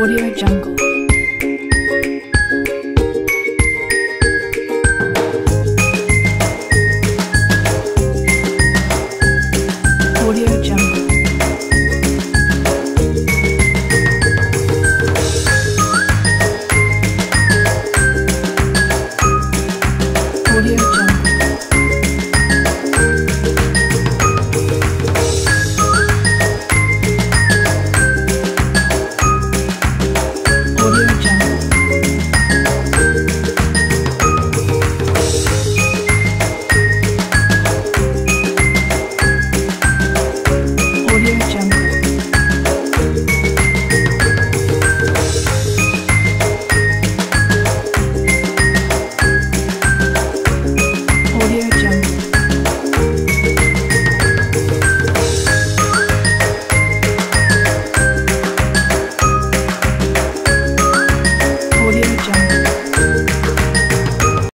Audio Jungle.